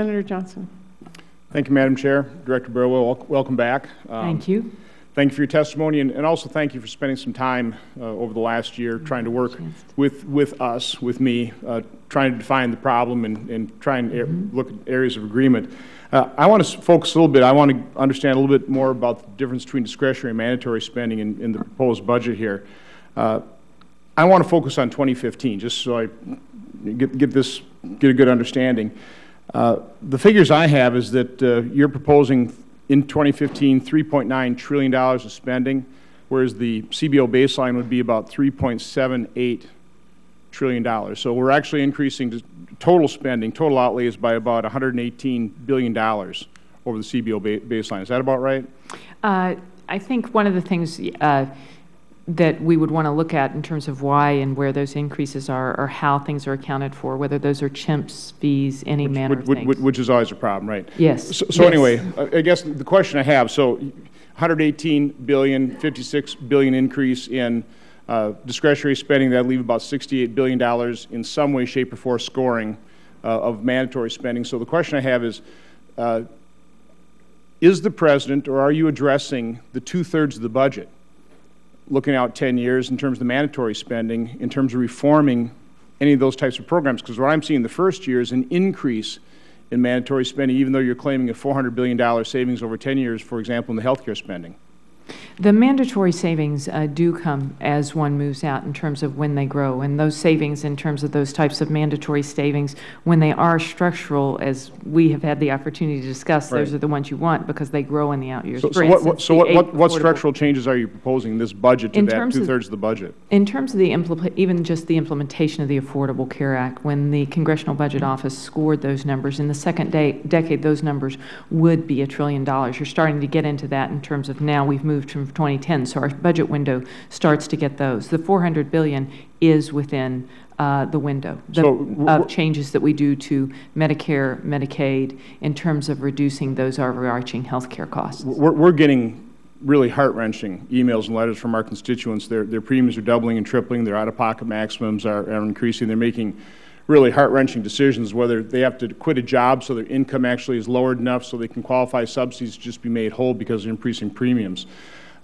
Senator Johnson. Thank you, Madam Chair. Director Burwell, welcome back. Um, thank you. Thank you for your testimony, and, and also thank you for spending some time uh, over the last year trying to work with, with us, with me, uh, trying to define the problem and, and trying to mm -hmm. look at areas of agreement. Uh, I want to focus a little bit. I want to understand a little bit more about the difference between discretionary and mandatory spending in, in the proposed budget here. Uh, I want to focus on 2015, just so I get, get this get a good understanding. Uh, the figures I have is that uh, you're proposing in 2015 $3.9 trillion of spending, whereas the CBO baseline would be about $3.78 trillion. So we're actually increasing total spending, total outlays by about $118 billion over the CBO ba baseline. Is that about right? Uh, I think one of the things uh, that we would want to look at in terms of why and where those increases are or how things are accounted for, whether those are CHIMPS fees, any which, manner which, of things. Which is always a problem, right? Yes. So, so yes. anyway, I guess the question I have, so 118 billion, 56 billion increase in uh, discretionary spending, that leave about $68 billion in some way, shape, or form scoring uh, of mandatory spending. So the question I have is, uh, is the President or are you addressing the two-thirds of the budget looking out 10 years in terms of the mandatory spending, in terms of reforming any of those types of programs. Because what I'm seeing the first year is an increase in mandatory spending, even though you're claiming a $400 billion savings over 10 years, for example, in the healthcare spending. The mandatory savings uh, do come as one moves out in terms of when they grow. And those savings in terms of those types of mandatory savings, when they are structural, as we have had the opportunity to discuss, right. those are the ones you want because they grow in the out years. So, so what, what, so what, what, what, structural changes are you proposing in this budget to in that two-thirds of, of, the budget? In terms of the, even just the implementation of the Affordable Care Act, when the Congressional Budget Office scored those numbers, in the second decade, those numbers would be a trillion dollars. You're starting to get into that in terms of now we've moved from 2010. So our budget window starts to get those. The 400 billion is within uh, the window the, so, of changes that we do to Medicare, Medicaid in terms of reducing those overarching health care costs. We're, we're getting really heart-wrenching emails and letters from our constituents. Their, their premiums are doubling and tripling. Their out-of-pocket maximums are, are increasing. They're making really heart-wrenching decisions whether they have to quit a job so their income actually is lowered enough so they can qualify subsidies to just be made whole because of increasing premiums.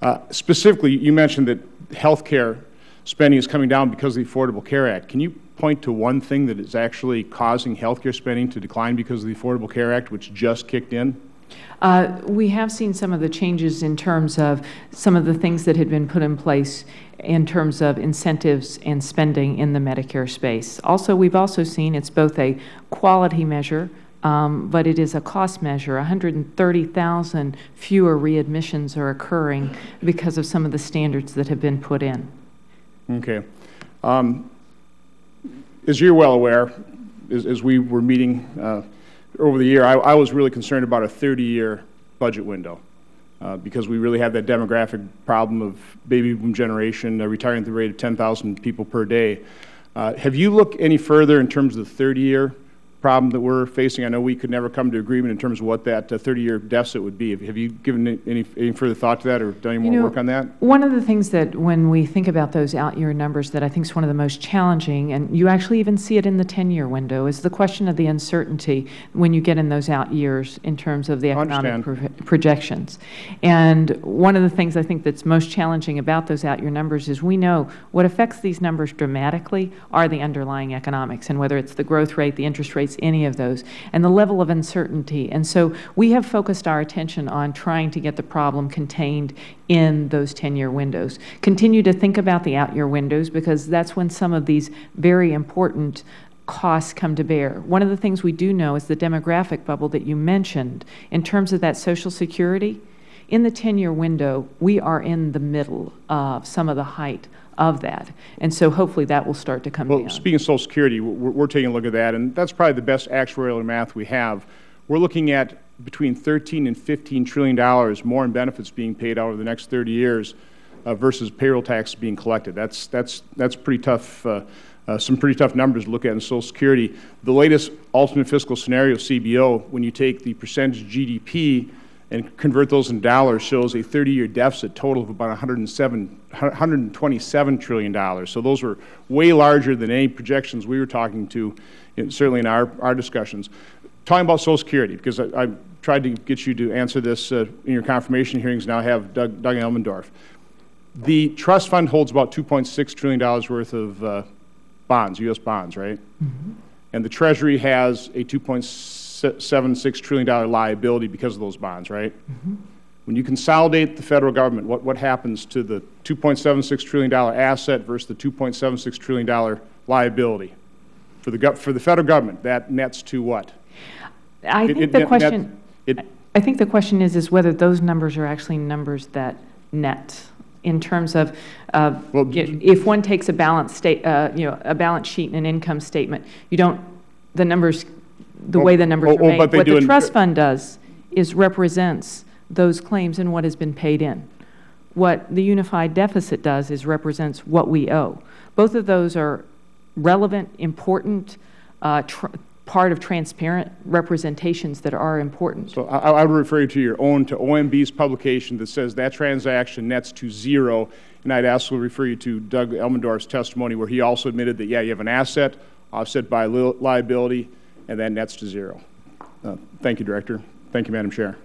Uh, specifically, you mentioned that health care spending is coming down because of the Affordable Care Act. Can you point to one thing that is actually causing health care spending to decline because of the Affordable Care Act, which just kicked in? Uh, we have seen some of the changes in terms of some of the things that had been put in place in terms of incentives and spending in the Medicare space. Also, we've also seen it's both a quality measure um, but it is a cost measure. 130,000 fewer readmissions are occurring because of some of the standards that have been put in. Okay. Um, as you're well aware, as, as we were meeting uh, over the year, I, I, was really concerned about a 30-year budget window uh, because we really have that demographic problem of baby boom generation uh, retiring at the rate of 10,000 people per day. Uh, have you looked any further in terms of the 30-year problem that we're facing? I know we could never come to agreement in terms of what that 30-year uh, deficit would be. Have you given any, any further thought to that or done any more know, work on that? One of the things that when we think about those out-year numbers that I think is one of the most challenging, and you actually even see it in the 10-year window, is the question of the uncertainty when you get in those out years in terms of the economic pro projections. And one of the things I think that's most challenging about those out-year numbers is we know what affects these numbers dramatically are the underlying economics, and whether it's the growth rate, the interest rates, any of those, and the level of uncertainty. And so we have focused our attention on trying to get the problem contained in those 10-year windows. Continue to think about the out-year windows because that's when some of these very important costs come to bear. One of the things we do know is the demographic bubble that you mentioned in terms of that Social Security. In the 10-year window, we are in the middle of some of the height of that. And so hopefully that will start to come well, down. Speaking of Social Security, we're, we're, taking a look at that, and that's probably the best actuarial math we have. We're looking at between 13 and 15 trillion dollars more in benefits being paid out over the next 30 years uh, versus payroll tax being collected. That's that's that's pretty tough. Uh, uh, some pretty tough numbers to look at in Social Security. The latest ultimate fiscal scenario, CBO, when you take the percentage GDP and convert those in dollars shows a 30-year deficit total of about 107, 127 trillion dollars. So those were way larger than any projections we were talking to, certainly in our, our discussions. talking about Social Security, because I, I tried to get you to answer this uh, in your confirmation hearings, now I have Doug, Doug Elmendorf. The trust fund holds about $2.6 trillion worth of uh, bonds, U.S. bonds, right? And the Treasury has a $2.76 trillion liability because of those bonds, right? When you consolidate the federal government, what, what happens to the $2.76 trillion asset versus the $2.76 trillion liability? For the, for the federal government, that nets to what? I It- think it the net- question, it- I think the question is, is whether those numbers are actually numbers that net in terms of, uh, Well, if one takes a balance state, uh, you know, a balance sheet and an income statement, you don't, the numbers, the Oh, way the numbers oh, are made. What the trust fund does is represents those claims and what has been paid in. What the unified deficit does is represents what we owe. Both of those are relevant, important, uh, tr- part of transparent representations that are important. So I, I would refer you to your own, to OMB's publication that says that transaction nets to zero. And I'd also refer you to Doug Elmendorf's testimony where he also admitted that, yeah, you have an asset offset by li- liability, and that nets to zero. Uh, Thank you, Director. Thank you, Madam Chair.